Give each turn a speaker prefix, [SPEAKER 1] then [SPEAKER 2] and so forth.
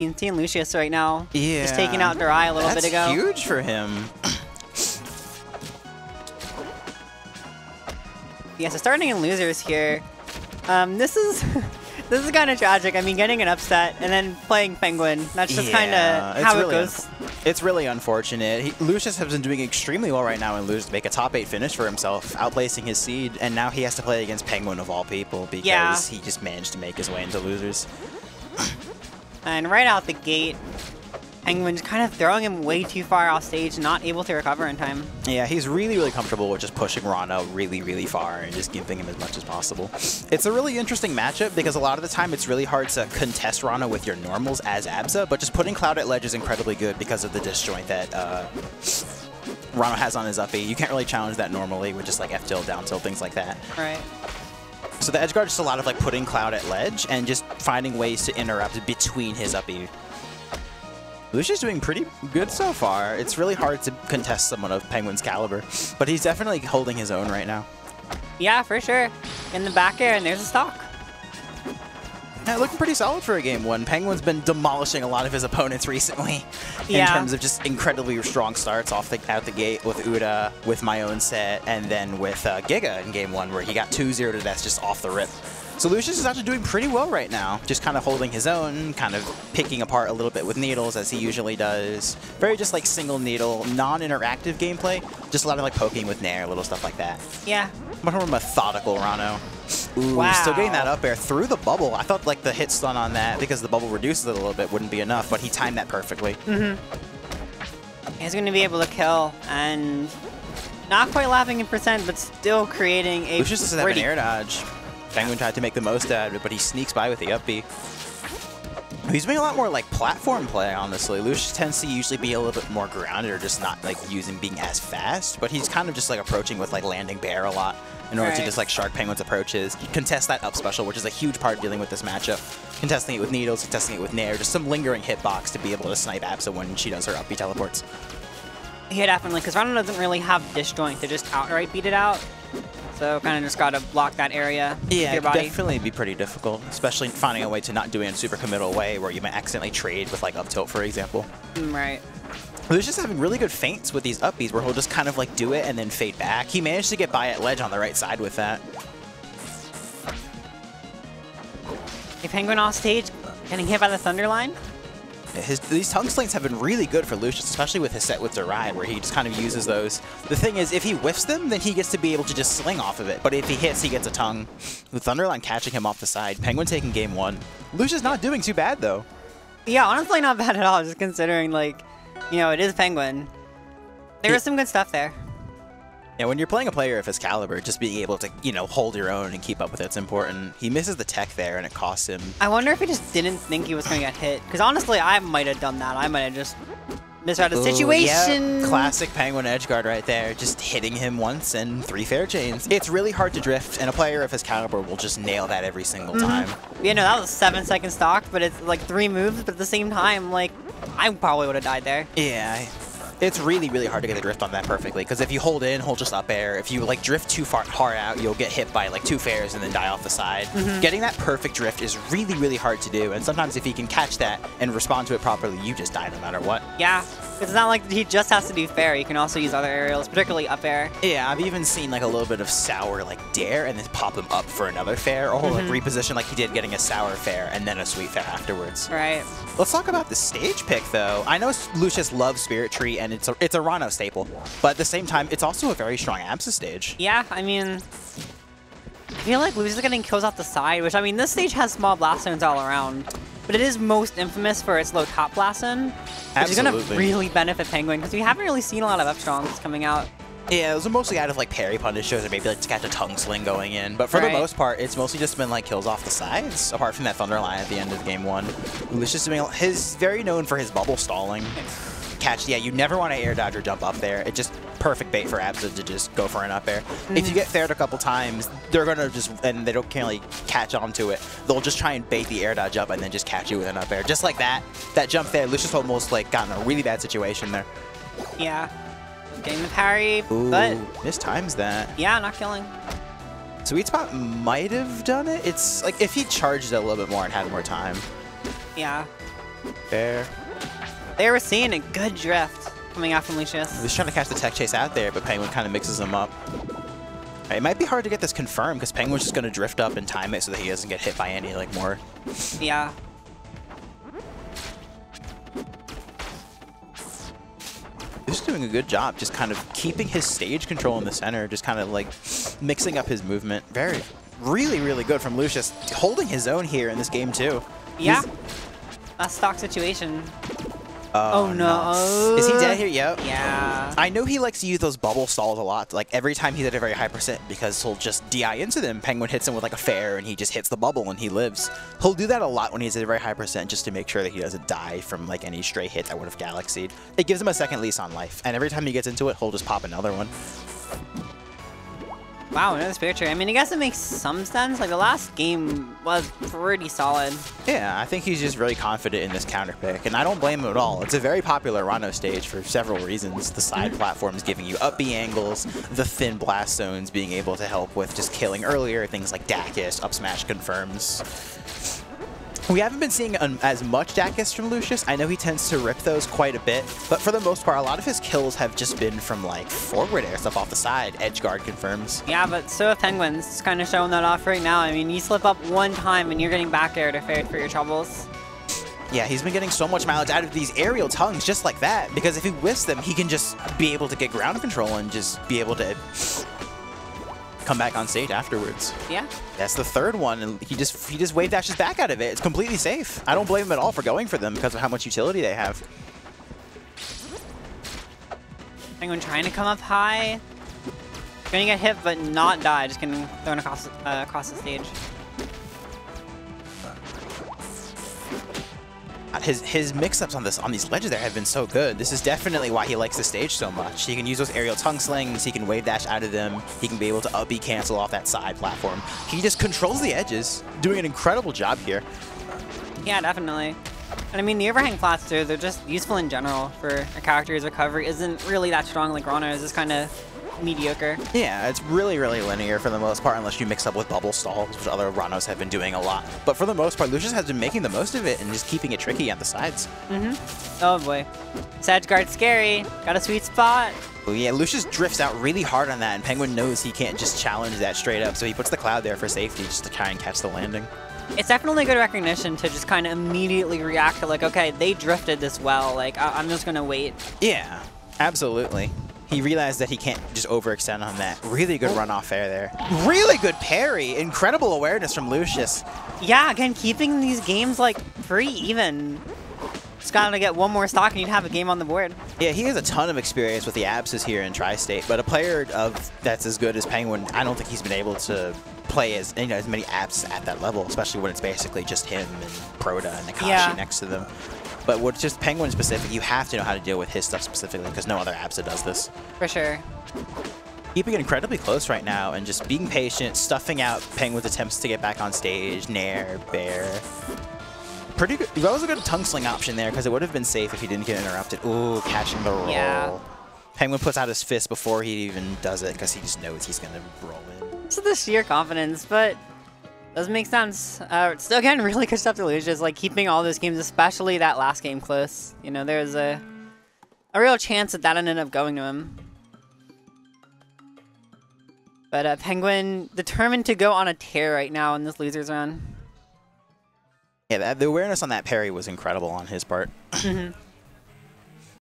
[SPEAKER 1] Seeing Lucius right now.
[SPEAKER 2] Yeah.
[SPEAKER 1] Just taking out Durai a little
[SPEAKER 2] That's
[SPEAKER 1] bit ago.
[SPEAKER 2] huge for him.
[SPEAKER 1] Yeah, so starting in losers here. Um, this is this is kind of tragic. I mean, getting an upset and then playing Penguin. That's just kind of
[SPEAKER 2] it's
[SPEAKER 1] how
[SPEAKER 2] really
[SPEAKER 1] it goes.
[SPEAKER 2] It's really unfortunate. He, Lucius has been doing extremely well right now and lose to make a top eight finish for himself, outplacing his seed, and now he has to play against Penguin of all people because
[SPEAKER 1] Yeah.
[SPEAKER 2] he just managed to make his way into losers.
[SPEAKER 1] And right out the gate, Penguin's kind of throwing him way too far off stage, not able to recover in time.
[SPEAKER 2] Yeah, he's really, really comfortable with just pushing Ranno really, really far and just giving him as much as possible. It's a really interesting matchup because a lot of the time it's really hard to contest Ranno with your normals as Absa, but just putting Cloud at ledge is incredibly good because of the disjoint that uh, Ranno has on his up B. You can't really challenge that normally with just like F tilt, down tilt, things like that.
[SPEAKER 1] Right.
[SPEAKER 2] So the edge guard is just a lot of like putting Cloud at ledge and just finding ways to interrupt between his up B. Lucia's doing pretty good so far. It's really hard to contest someone of Penguin's caliber, but he's definitely holding his own right now.
[SPEAKER 1] Yeah, for sure. In the back air, and there's a stock.
[SPEAKER 2] Yeah, looking pretty solid for a game one. Penguin's been demolishing a lot of his opponents recently in
[SPEAKER 1] Yeah.
[SPEAKER 2] terms of just incredibly strong starts off the out the gate with Uda, with my own set, and then with uh, Giga in game one where he got 2-0 to death just off the rip. So Lucius is actually doing pretty well right now, just kind of holding his own, kind of picking apart a little bit with needles as he usually does. Very just like single needle, non-interactive gameplay, just a lot of like poking with Nair, little stuff like that.
[SPEAKER 1] Yeah.
[SPEAKER 2] Much more methodical, Ranno. Ooh,
[SPEAKER 1] Wow.
[SPEAKER 2] still getting that up air through the bubble. I thought like the hit stun on that, because the bubble reduces it a little bit, wouldn't be enough, but he timed that perfectly. Mm-hmm.
[SPEAKER 1] He's going to be able to kill, and not quite laughing in percent, but still creating a
[SPEAKER 2] Lucius doesn't have an air dodge. Penguin tried to make the most out of it, but he sneaks by with the up B. He's doing a lot more like platform play, honestly. Lucius tends to usually be a little bit more grounded or just not like using being as fast, but he's kind of just like approaching with like landing bear a lot in order to just like shark penguin's approaches. Contest that up special, which is a huge part of dealing with this matchup. Contesting it with needles, contesting it with nair, just some lingering hitbox to be able to snipe Absa when she does her up B teleports.
[SPEAKER 1] Yeah, definitely, because Ranno doesn't really have disjoint to just outright beat it out. So kind of just got to block that area
[SPEAKER 2] Yeah, definitely be pretty difficult, especially finding a way to not do it in a super committal way where you might accidentally trade with like up tilt, for example.
[SPEAKER 1] Mm, Right.
[SPEAKER 2] He's just having really good feints with these upbeats where he'll just kind of like do it and then fade back. He managed to get by at ledge on the right side with that.
[SPEAKER 1] A Penguin off stage, getting hit by the Thunderline.
[SPEAKER 2] His, these tongue slings have been really good for Lucius, especially with his set with Durai, where he just kind of uses those. The thing is, if he whiffs them, then he gets to be able to just sling off of it. But if he hits, he gets a tongue. With Thunderline catching him off the side, Penguin taking game one. Lucius not doing too bad, though.
[SPEAKER 1] Yeah, honestly, not bad at all. Just considering, like, you know, it is Penguin. There was some good stuff there.
[SPEAKER 2] Yeah, when you're playing a player of his caliber, just being able to, you know, hold your own and keep up with it's important. He misses the tech there, and it costs him.
[SPEAKER 1] I wonder if he just didn't think he was going to get hit. Because honestly, I might have done that. I might have just misread the situation.
[SPEAKER 2] yeah, classic Penguin edge guard right there, just hitting him once and three fair chains. It's really hard to drift, and a player of his caliber will just nail that every single
[SPEAKER 1] Mm-hmm.
[SPEAKER 2] time.
[SPEAKER 1] Yeah, no, that was seven second stock, but it's like three moves. But at the same time, like, I probably would have died there.
[SPEAKER 2] Yeah. It's really, really hard to get the drift on that perfectly, because if you hold in, he'll just up air. If you like drift too far hard out, you'll get hit by like two fairs and then die off the side.
[SPEAKER 1] Mm-hmm.
[SPEAKER 2] Getting that perfect drift is really, really hard to do, and sometimes if he can catch that and respond to it properly, you just die no matter what.
[SPEAKER 1] Yeah, it's not like he just has to do fair. You can also use other aerials, particularly up air.
[SPEAKER 2] Yeah, I've even seen like a little bit of sour like dare and then pop him up for another fair, or
[SPEAKER 1] Mm-hmm.
[SPEAKER 2] like reposition like he did getting a sour fair and then a sweet fair afterwards.
[SPEAKER 1] Right.
[SPEAKER 2] Let's talk about the stage pick though. I know Lucius loves Spirit Tree and it's a it's a Ranno staple, but at the same time, it's also a very strong Absa stage.
[SPEAKER 1] Yeah, I mean, I feel like Lucius is getting kills off the side, which I mean, this stage has small blast zones all around, but it is most infamous for its low top blast zone, which is gonna really benefit Penguin because we haven't really seen a lot of F strongs coming out.
[SPEAKER 2] Yeah, those are mostly out of like parry punish shows or maybe like to catch a tongue sling going in. But for
[SPEAKER 1] Right.
[SPEAKER 2] the most part, it's mostly just been like kills off the sides, apart from that thunder line at the end of game one. Lucius doing his very known for his bubble stalling. Catch, yeah, you never want to air dodge or jump up there. It just perfect bait for Absa to just go for an up air. If you mm. get fared a couple times, they're gonna just and they don't can't really catch onto it. They'll just try and bait the air dodge up and then just catch you with an up air. Just like that. That jump there, Lucius almost like got in a really bad situation there.
[SPEAKER 1] Yeah, getting the parry,
[SPEAKER 2] Ooh,
[SPEAKER 1] but
[SPEAKER 2] mistimes that.
[SPEAKER 1] yeah, not killing.
[SPEAKER 2] Sweet Spot might have done it. It's like if he charged it a little bit more and had more time.
[SPEAKER 1] Yeah.
[SPEAKER 2] Fair.
[SPEAKER 1] They were seeing a good drift coming out from Lucius.
[SPEAKER 2] He's trying to catch the tech chase out there, but Penguin kind of mixes them up. It might be hard to get this confirmed because Penguin's just going to drift up and time it so that he doesn't get hit by any like more.
[SPEAKER 1] Yeah.
[SPEAKER 2] He's doing a good job just kind of keeping his stage control in the center, just kind of like mixing up his movement. Very, really, really good from Lucius. Holding his own here in this game too.
[SPEAKER 1] Yeah.
[SPEAKER 2] He's-
[SPEAKER 1] A stock situation.
[SPEAKER 2] Oh,
[SPEAKER 1] Oh, no.
[SPEAKER 2] Is he dead here? Yep.
[SPEAKER 1] Yeah.
[SPEAKER 2] I know he likes to use those bubble stalls a lot, like every time he's at a very high percent, because he'll just DI into them. Penguin hits him with like a fair, and he just hits the bubble and he lives. He'll do that a lot when he's at a very high percent, just to make sure that he doesn't die from like any stray hit that would have galaxied. It gives him a second lease on life, and every time he gets into it, he'll just pop another one.
[SPEAKER 1] Wow, another spirit tree. I mean, I guess it makes some sense. Like, the last game was pretty solid.
[SPEAKER 2] Yeah, I think he's just really confident in this counter pick, and I don't blame him at all. It's a very popular Ranno stage for several reasons. The side mm-hmm. platforms giving you up B angles, the thin blast zones being able to help with just killing earlier, things like Dacus, up smash confirms. We haven't been seeing um, as much Dacus from Lucius. I know he tends to rip those quite a bit, but for the most part, a lot of his kills have just been from like forward air stuff off the side. Edge guard confirms.
[SPEAKER 1] Yeah, but so have Penguins. It's kind of showing that off right now. I mean, you slip up one time and you're getting back air to fare for your troubles.
[SPEAKER 2] Yeah, he's been getting so much mileage out of these aerial tongues just like that, because if he whiffs them, he can just be able to get ground control and just be able to come back on stage afterwards.
[SPEAKER 1] Yeah.
[SPEAKER 2] That's the third one, and he just he just wave dashes back out of it. It's completely safe. I don't blame him at all for going for them because of how much utility they have.
[SPEAKER 1] Penguin trying to come up high. Gonna get hit, but not die. Just getting thrown across, uh, across the stage.
[SPEAKER 2] His his mix-ups on this on these ledges there have been so good. This is definitely why he likes the stage so much. He can use those aerial tongue slings. He can wave dash out of them. He can be able to up B cancel off that side platform. He just controls the edges, doing an incredible job here.
[SPEAKER 1] Yeah, definitely. And I mean, the overhang flats too, they're just useful in general for a character's recovery. Isn't really that strong like Ranno, is just kind of mediocre.
[SPEAKER 2] Yeah, it's really, really linear for the most part, unless you mix up with bubble stalls, which other Rannos have been doing a lot. But for the most part, Lucius has been making the most of it and just keeping it tricky at the sides. Mhm.
[SPEAKER 1] Oh boy. Sag guard scary. Got a sweet spot.
[SPEAKER 2] Oh, yeah, Lucius drifts out really hard on that, and Penguin knows he can't just challenge that straight up, so he puts the cloud there for safety just to try and catch the landing.
[SPEAKER 1] It's definitely good recognition to just kind of immediately react to like, okay, they drifted this well. Like, I- I'm just gonna wait.
[SPEAKER 2] Yeah, absolutely. He realized that he can't just overextend on that. Really good runoff air there. Really good parry. Incredible awareness from Lucius.
[SPEAKER 1] Yeah, again, keeping these games like pretty even. Just gotta get one more stock and you'd have a game on the board.
[SPEAKER 2] Yeah, he has a ton of experience with the Absas here in Tri-State, but a player of that's as good as Penguin, I don't think he's been able to play as you know as many apps at that level, especially when it's basically just him and Proda and Nakashi
[SPEAKER 1] Yeah.
[SPEAKER 2] next to them. But with just Penguin specific, you have to know how to deal with his stuff specifically because no other Absa does this.
[SPEAKER 1] For sure.
[SPEAKER 2] Keeping it incredibly close right now and just being patient, stuffing out Penguin's attempts to get back on stage, Nair, Bair. Pretty good. That was a good tongue sling option there because it would have been safe if he didn't get interrupted. Ooh, catching the roll.
[SPEAKER 1] Yeah.
[SPEAKER 2] Penguin puts out his fist before he even does it because he just knows he's going to roll in.
[SPEAKER 1] This is the sheer confidence, but doesn't make sense. Uh, still again, really good stuff to lose. Just like keeping all those games, especially that last game close. You know, there's a a real chance that that ended up going to him. But uh, Penguin determined to go on a tear right now in this losers run.
[SPEAKER 2] Yeah, the awareness on that parry was incredible on his part.